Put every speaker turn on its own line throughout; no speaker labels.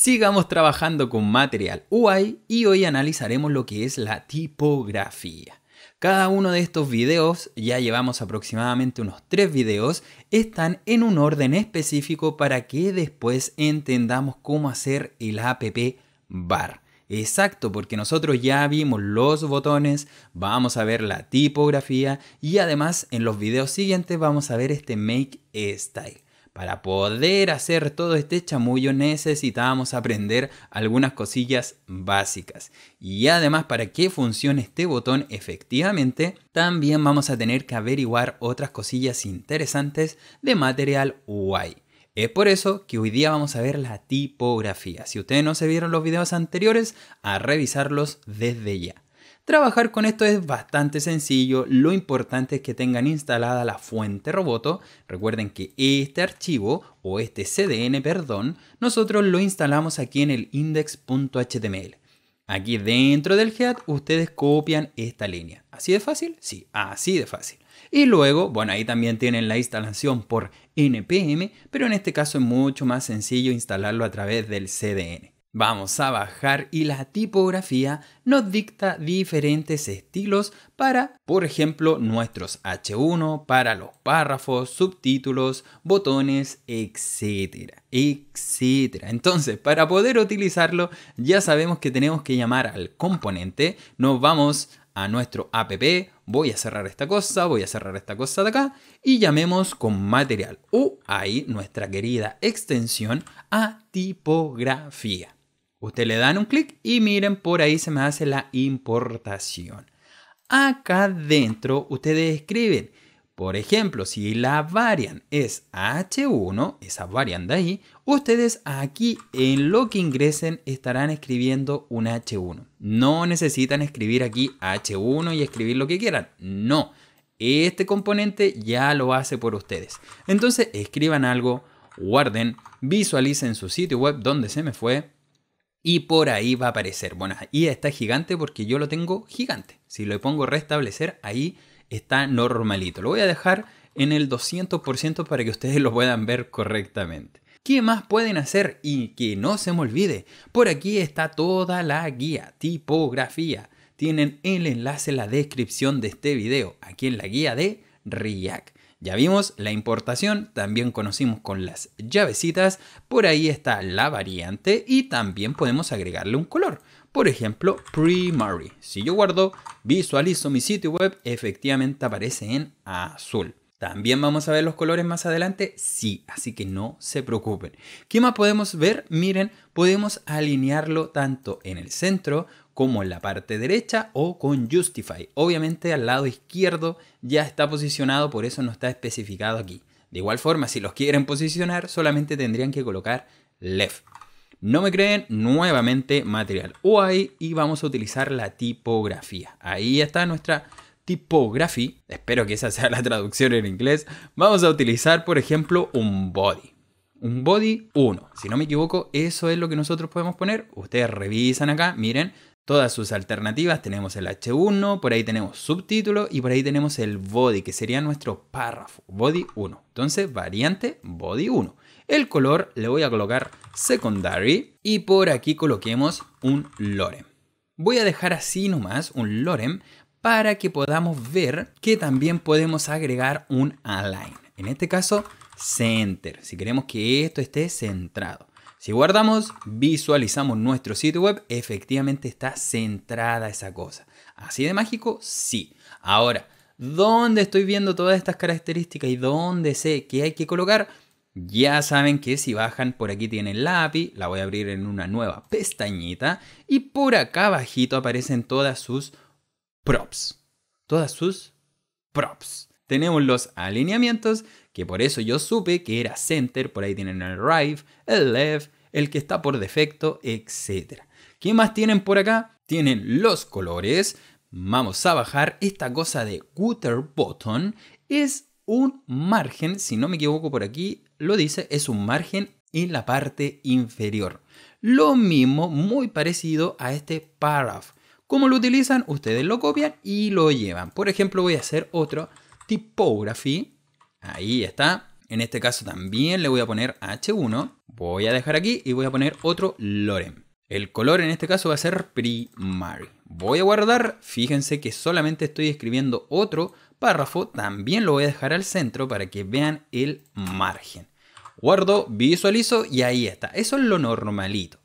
Sigamos trabajando con Material UI y hoy analizaremos lo que es la tipografía. Cada uno de estos videos, ya llevamos aproximadamente unos 3 videos, están en un orden específico para que después entendamos cómo hacer el app bar. Exacto, porque nosotros ya vimos los botones, vamos a ver la tipografía y además en los videos siguientes vamos a ver este Make Style. Para poder hacer todo este chamullo necesitamos aprender algunas cosillas básicas. Y además para que funcione este botón efectivamente, también vamos a tener que averiguar otras cosillas interesantes de Material UI. Es por eso que hoy día vamos a ver la tipografía. Si ustedes no se vieron los videos anteriores, a revisarlos desde ya. Trabajar con esto es bastante sencillo, lo importante es que tengan instalada la fuente Roboto. Recuerden que este archivo, o este CDN, perdón, nosotros lo instalamos aquí en el index.html. Aquí dentro del head ustedes copian esta línea. ¿Así de fácil? Sí, así de fácil. Y luego, bueno, ahí también tienen la instalación por NPM, pero en este caso es mucho más sencillo instalarlo a través del CDN. Vamos a bajar y la tipografía nos dicta diferentes estilos para, por ejemplo, nuestros H1, para los párrafos, subtítulos, botones, etcétera, etcétera. Entonces, para poder utilizarlo, ya sabemos que tenemos que llamar al componente, nos vamos a nuestro app, voy a cerrar esta cosa, voy a cerrar esta cosa de acá y llamemos con material o ahí nuestra querida extensión a tipografía. Usted le dan un clic y miren, por ahí se me hace la importación. Acá dentro ustedes escriben, por ejemplo, si la variant es H1, esa variant de ahí, ustedes aquí en lo que ingresen estarán escribiendo un H1. No necesitan escribir aquí H1 y escribir lo que quieran. No, este componente ya lo hace por ustedes. Entonces escriban algo, guarden, visualicen su sitio web donde se me fue y por ahí va a aparecer. Bueno, ahí está gigante porque yo lo tengo gigante. Si lo pongo restablecer, ahí está normalito. Lo voy a dejar en el 200% para que ustedes lo puedan ver correctamente. ¿Qué más pueden hacer? Y que no se me olvide, por aquí está toda la guía, tipografía. Tienen el enlace en la descripción de este video, aquí en la guía de React. Ya vimos la importación, también conocimos con las llavecitas, por ahí está la variante y también podemos agregarle un color. Por ejemplo, Primary. Si yo guardo, visualizo mi sitio web, efectivamente aparece en azul. ¿También vamos a ver los colores más adelante? Sí, así que no se preocupen. ¿Qué más podemos ver? Miren, podemos alinearlo tanto en el centro como en la parte derecha o con Justify. Obviamente al lado izquierdo ya está posicionado, por eso no está especificado aquí. De igual forma, si los quieren posicionar, solamente tendrían que colocar left. No me creen, nuevamente material UI y vamos a utilizar la tipografía. Ahí está nuestra tipografía. Espero que esa sea la traducción en inglés. Vamos a utilizar, por ejemplo, un body. Un body 1. Si no me equivoco, eso es lo que nosotros podemos poner. Ustedes revisan acá, miren, todas sus alternativas. Tenemos el H1, por ahí tenemos subtítulo y por ahí tenemos el body, que sería nuestro párrafo, body 1. Entonces, variante body 1. El color le voy a colocar secondary y por aquí coloquemos un lorem. Voy a dejar así nomás un lorem para que podamos ver que también podemos agregar un align. En este caso, center, si queremos que esto esté centrado. Si guardamos, visualizamos nuestro sitio web, efectivamente está centrada esa cosa. ¿Así de mágico? Sí. Ahora, ¿dónde estoy viendo todas estas características y dónde sé que hay que colocar? Ya saben que si bajan por aquí tienen la API, la voy a abrir en una nueva pestañita y por acá abajito aparecen todas sus props. Todas sus props. Tenemos los alineamientos que por eso yo supe que era center, por ahí tienen el right, el left, el que está por defecto, etc. ¿Qué más tienen por acá? Tienen los colores. Vamos a bajar esta cosa de Water Button. Es un margen, si no me equivoco por aquí, lo dice, es un margen en la parte inferior. Lo mismo, muy parecido a este paragraph. ¿Cómo lo utilizan? Ustedes lo copian y lo llevan. Por ejemplo, voy a hacer otro typography Ahí está. En este caso también le voy a poner H1. voy a dejar aquí y voy a poner otro lorem. El color en este caso va a ser primary. Voy a guardar, fíjense que solamente estoy escribiendo otro párrafo, también lo voy a dejar al centro para que vean el margen. Guardo, visualizo y ahí está. Eso es lo normalito.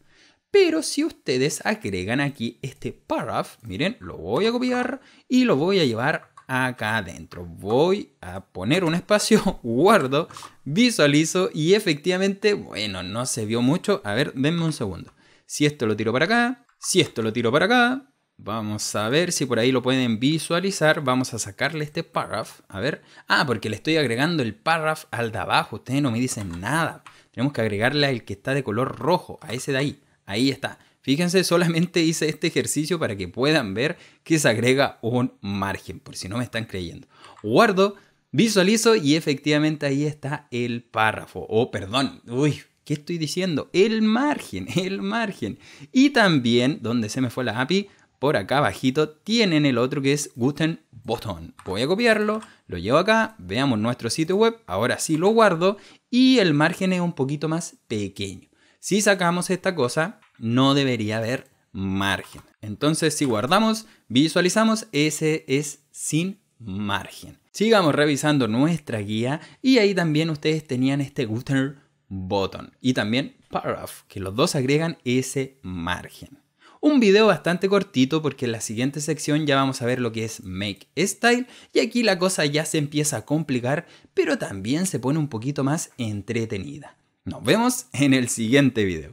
Pero si ustedes agregan aquí este paragraph, miren, lo voy a copiar y lo voy a llevar acá adentro. Voy a poner un espacio, guardo, visualizo y efectivamente, bueno, no se vio mucho. A ver, denme un segundo. Si esto lo tiro para acá, si esto lo tiro para acá, vamos a ver si por ahí lo pueden visualizar. Vamos a sacarle este paragraph. A ver. Ah, porque le estoy agregando el paragraph al de abajo. Ustedes no me dicen nada. Tenemos que agregarle al que está de color rojo, a ese de ahí. Ahí está. Fíjense, solamente hice este ejercicio para que puedan ver que se agrega un margen, por si no me están creyendo. Guardo, visualizo y efectivamente ahí está el párrafo. Oh, perdón, uy, ¿qué estoy diciendo? El margen, el margen. Y también, donde se me fue la API, por acá abajito tienen el otro que es Guten Button. Voy a copiarlo, lo llevo acá, veamos nuestro sitio web, ahora sí lo guardo y el margen es un poquito más pequeño. Si sacamos esta cosa, no debería haber margen. Entonces, si guardamos, visualizamos, ese es sin margen. Sigamos revisando nuestra guía y ahí también ustedes tenían este Gutter Button y también Paragraph, que los dos agregan ese margen. Un video bastante cortito porque en la siguiente sección ya vamos a ver lo que es Make Style y aquí la cosa ya se empieza a complicar, pero también se pone un poquito más entretenida. Nos vemos en el siguiente video.